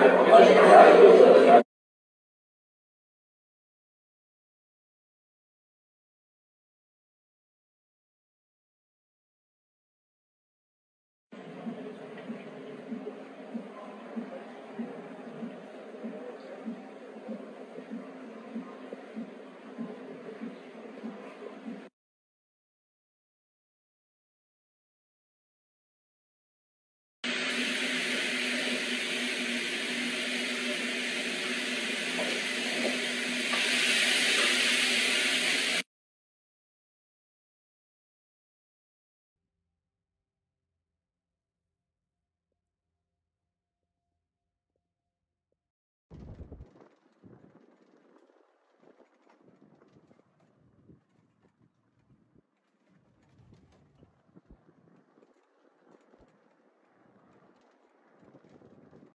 Obrigado.